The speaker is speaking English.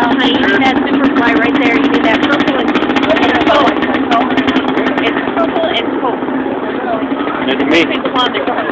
uh, honey, you that Superfly right there. You did that purple and, purple. It's purple and purple. hope. to me.